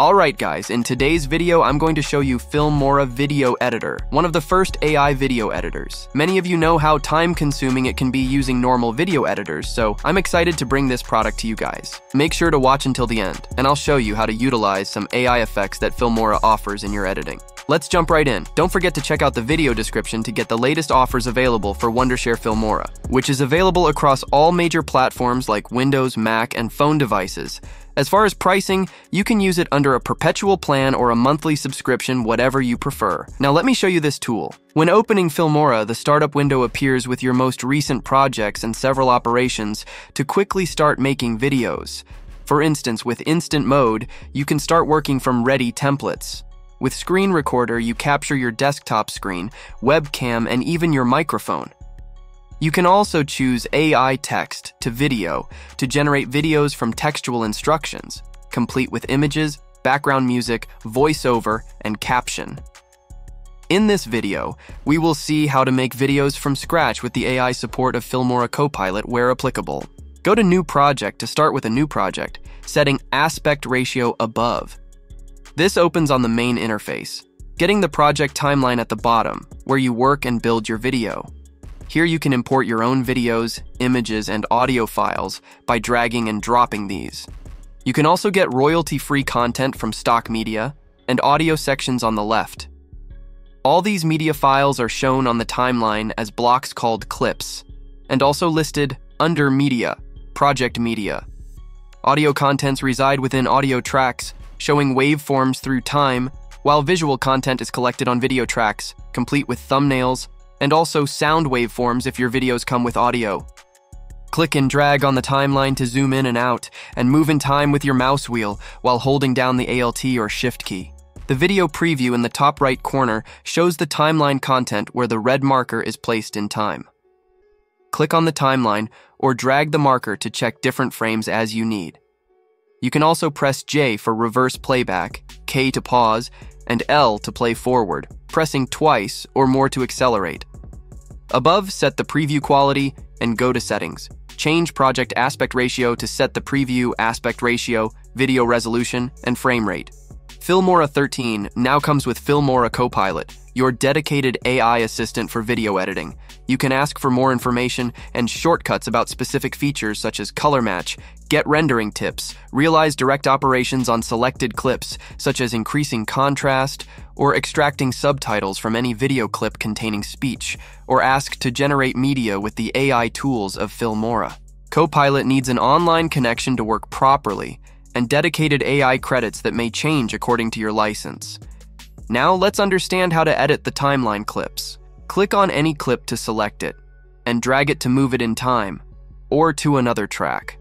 Alright guys, in today's video I'm going to show you Filmora Video Editor, one of the first AI video editors. Many of you know how time-consuming it can be using normal video editors, so I'm excited to bring this product to you guys. Make sure to watch until the end, and I'll show you how to utilize some AI effects that Filmora offers in your editing. Let's jump right in. Don't forget to check out the video description to get the latest offers available for Wondershare Filmora, which is available across all major platforms like Windows, Mac, and phone devices. As far as pricing, you can use it under a perpetual plan or a monthly subscription, whatever you prefer. Now let me show you this tool. When opening Filmora, the startup window appears with your most recent projects and several operations to quickly start making videos. For instance, with Instant Mode, you can start working from ready templates. With Screen Recorder, you capture your desktop screen, webcam, and even your microphone. You can also choose AI text to video to generate videos from textual instructions, complete with images, background music, voiceover, and caption. In this video, we will see how to make videos from scratch with the AI support of Filmora Copilot where applicable. Go to New Project to start with a new project, setting aspect ratio above. This opens on the main interface, getting the project timeline at the bottom, where you work and build your video. Here you can import your own videos, images, and audio files by dragging and dropping these. You can also get royalty-free content from stock media and audio sections on the left. All these media files are shown on the timeline as blocks called clips, and also listed under Media, Project Media. Audio contents reside within audio tracks, showing waveforms through time, while visual content is collected on video tracks, complete with thumbnails, and also sound waveforms if your videos come with audio. Click and drag on the timeline to zoom in and out, and move in time with your mouse wheel while holding down the ALT or Shift key. The video preview in the top right corner shows the timeline content where the red marker is placed in time. Click on the timeline or drag the marker to check different frames as you need. You can also press J for reverse playback, K to pause, and L to play forward, pressing twice or more to accelerate. Above, set the preview quality and go to Settings. Change project aspect ratio to set the preview aspect ratio, video resolution, and frame rate. Filmora 13 now comes with Filmora Copilot, your dedicated AI assistant for video editing. You can ask for more information and shortcuts about specific features such as color match, get rendering tips, realize direct operations on selected clips, such as increasing contrast, or extracting subtitles from any video clip containing speech, or ask to generate media with the AI tools of Filmora. Copilot needs an online connection to work properly, and dedicated AI credits that may change according to your license. Now let's understand how to edit the timeline clips. Click on any clip to select it, and drag it to move it in time, or to another track.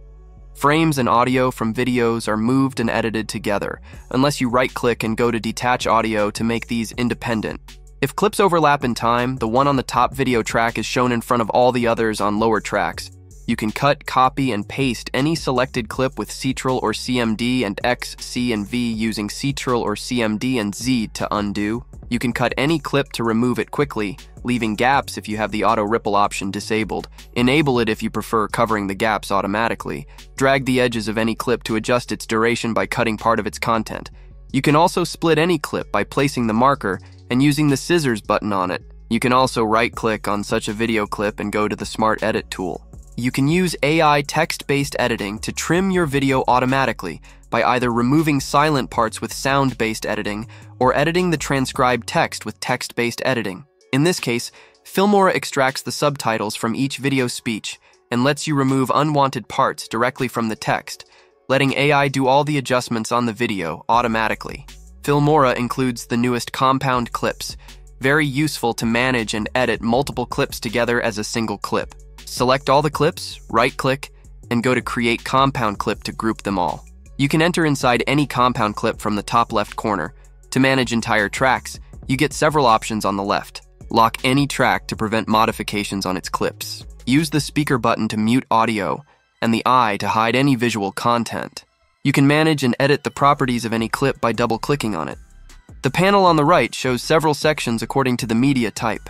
Frames and audio from videos are moved and edited together, unless you right-click and go to Detach Audio to make these independent. If clips overlap in time, the one on the top video track is shown in front of all the others on lower tracks, you can cut, copy, and paste any selected clip with Ctrl or CMD and X, C, and V using Ctrl or CMD and Z to undo. You can cut any clip to remove it quickly, leaving gaps if you have the auto ripple option disabled. Enable it if you prefer covering the gaps automatically. Drag the edges of any clip to adjust its duration by cutting part of its content. You can also split any clip by placing the marker and using the scissors button on it. You can also right-click on such a video clip and go to the Smart Edit tool. You can use AI text-based editing to trim your video automatically by either removing silent parts with sound-based editing or editing the transcribed text with text-based editing. In this case, Filmora extracts the subtitles from each video speech and lets you remove unwanted parts directly from the text, letting AI do all the adjustments on the video automatically. Filmora includes the newest compound clips, very useful to manage and edit multiple clips together as a single clip. Select all the clips, right-click, and go to Create Compound Clip to group them all. You can enter inside any compound clip from the top left corner. To manage entire tracks, you get several options on the left. Lock any track to prevent modifications on its clips. Use the speaker button to mute audio, and the eye to hide any visual content. You can manage and edit the properties of any clip by double-clicking on it. The panel on the right shows several sections according to the media type.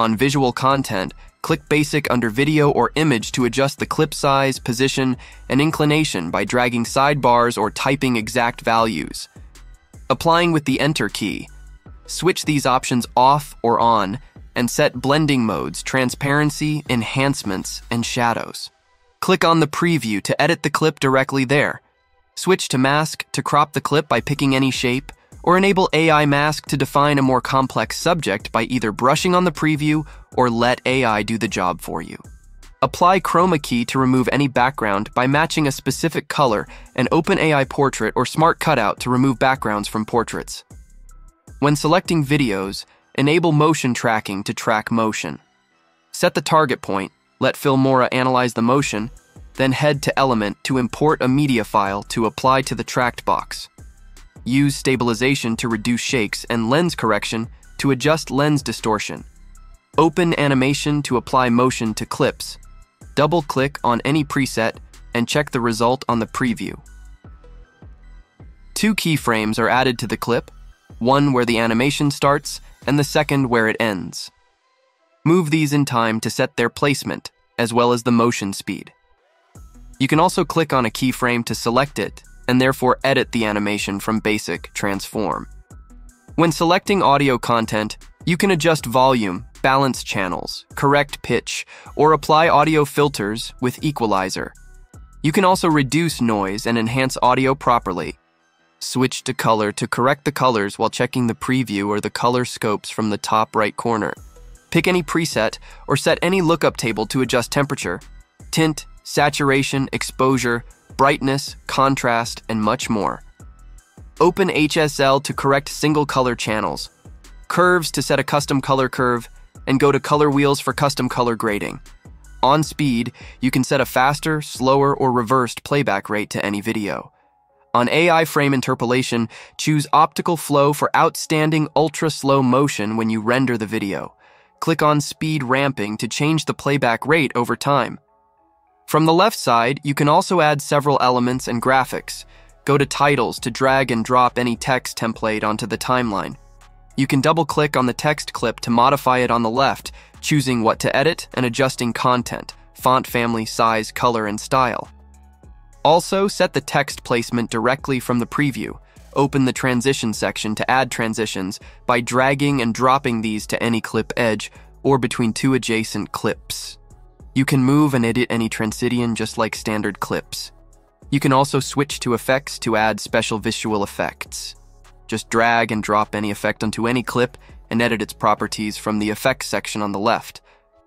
On visual content, Click Basic under Video or Image to adjust the clip size, position, and inclination by dragging sidebars or typing exact values. applying with the Enter key. Switch these options off or on and set blending modes, transparency, enhancements, and shadows. Click on the preview to edit the clip directly there. Switch to mask to crop the clip by picking any shape, or enable AI mask to define a more complex subject by either brushing on the preview or let AI do the job for you. Apply chroma key to remove any background by matching a specific color and open AI Portrait or Smart Cutout to remove backgrounds from portraits. When selecting videos, enable motion tracking to track motion. Set the target point, let Filmora analyze the motion, then head to Element to import a media file to apply to the tracked box. Use stabilization to reduce shakes and lens correction to adjust lens distortion. Open animation to apply motion to clips. Double click on any preset and check the result on the preview. Two keyframes are added to the clip, one where the animation starts and the second where it ends. Move these in time to set their placement, as well as the motion speed. You can also click on a keyframe to select it and therefore edit the animation from Basic Transform. When selecting audio content, you can adjust volume, balance channels, correct pitch, or apply audio filters with equalizer. You can also reduce noise and enhance audio properly. Switch to color to correct the colors while checking the preview or the color scopes from the top right corner. Pick any preset or set any lookup table to adjust temperature, tint, saturation, exposure, brightness, contrast, and much more. Open HSL to correct single color channels, curves to set a custom color curve, and go to color wheels for custom color grading. On speed, you can set a faster, slower, or reversed playback rate to any video. On AI frame interpolation, choose optical flow for outstanding ultra slow motion when you render the video. Click on speed ramping to change the playback rate over time. From the left side, you can also add several elements and graphics. Go to Titles to drag and drop any text template onto the timeline. You can double-click on the text clip to modify it on the left, choosing what to edit and adjusting content, font family, size, color, and style. Also, set the text placement directly from the preview. Open the transition section to add transitions by dragging and dropping these to any clip edge or between two adjacent clips. You can move and edit any transition just like standard clips. You can also switch to effects to add special visual effects. Just drag and drop any effect onto any clip and edit its properties from the effects section on the left.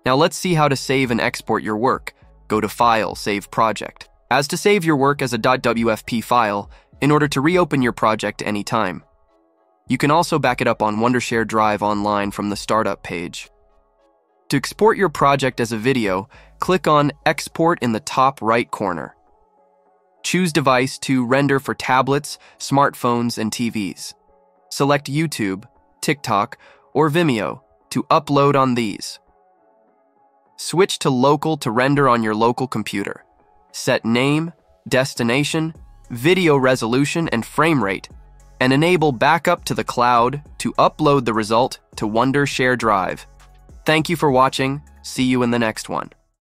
Now let's see how to save and export your work. Go to File, Save Project. As to save your work as a .wfp file in order to reopen your project anytime. You can also back it up on Wondershare Drive online from the startup page. To export your project as a video, click on Export in the top right corner. Choose device to render for tablets, smartphones, and TVs. Select YouTube, TikTok, or Vimeo to upload on these. Switch to local to render on your local computer. Set name, destination, video resolution, and frame rate, and enable backup to the cloud to upload the result to Wondershare Drive. Thank you for watching. See you in the next one.